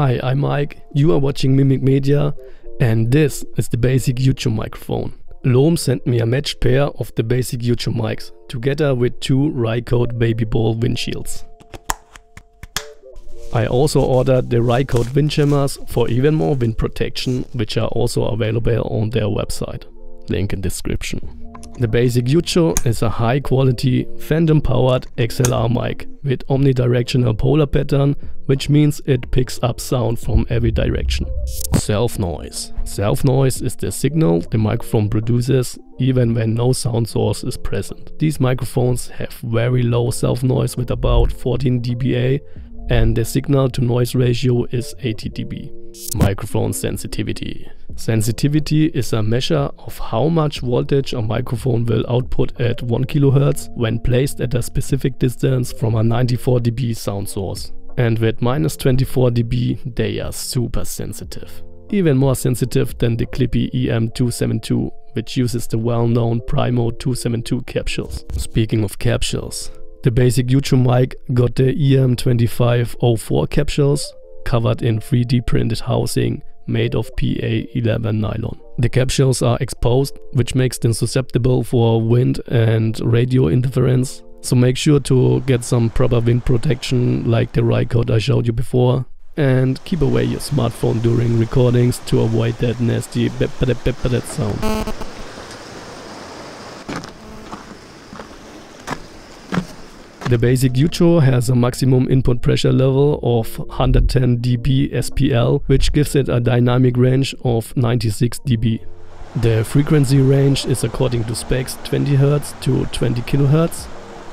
Hi, I'm Mike, you are watching MIMCK Media, and this is the basic Ucho microphone. LOM sent me a matched pair of the basic Ucho mics, together with two Rycote Baby Ball windshields. I also ordered the Rycote windjammers for even more wind protection, which are also available on their website. Link in description. The basic Ucho is a high quality phantom powered XLR mic with omnidirectional polar pattern which means it picks up sound from every direction. Self noise. Self noise is the signal the microphone produces even when no sound source is present. These microphones have very low self noise with about 14 dBA and the signal to noise ratio is 80 dB. Microphone sensitivity. Sensitivity is a measure of how much voltage a microphone will output at 1 kHz when placed at a specific distance from a 94 dB sound source. And with minus 24 dB they are super sensitive. Even more sensitive than the Clippy EM272 which uses the well-known Primo 272 capsules. Speaking of capsules, the basic Ucho mic got the EM2504 capsules covered in 3D printed housing made of PA11 nylon. The capsules are exposed, which makes them susceptible for wind and radio interference. So make sure to get some proper wind protection like the Rycote I showed you before. And keep away your smartphone during recordings to avoid that nasty bep sound. The basic Ucho has a maximum input pressure level of 110 dB SPL, which gives it a dynamic range of 96 dB. The frequency range is according to specs 20 Hz to 20 kHz,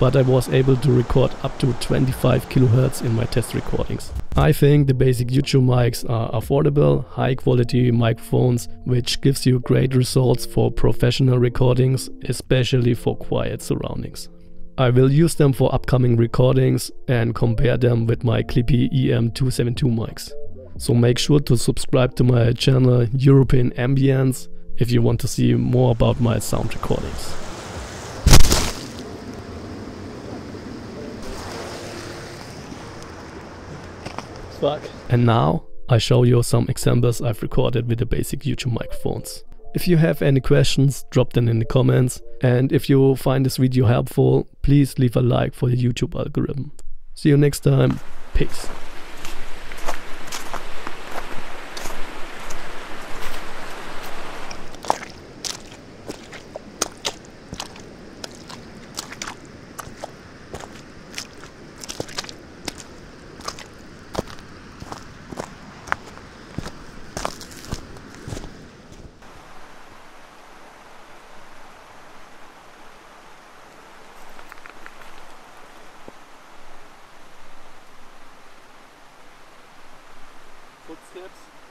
but I was able to record up to 25 kHz in my test recordings. I think the basic Ucho mics are affordable, high quality microphones, which gives you great results for professional recordings, especially for quiet surroundings. I will use them for upcoming recordings and compare them with my Clippy EM272 mics. So make sure to subscribe to my channel European Ambience if you want to see more about my sound recordings. Fuck. And now I show you some examples I've recorded with the basic Ucho microphones. If you have any questions, drop them in the comments. And if you find this video helpful, please leave a like for the YouTube algorithm. See you next time. Peace. tips.